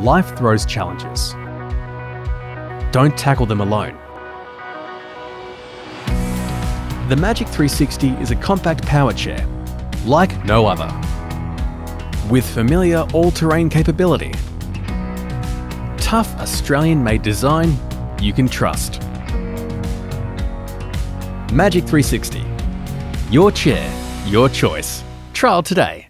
life throws challenges. Don't tackle them alone. The Magic 360 is a compact power chair, like no other, with familiar all-terrain capability. Tough Australian-made design you can trust. Magic 360. Your chair, your choice. Trial today.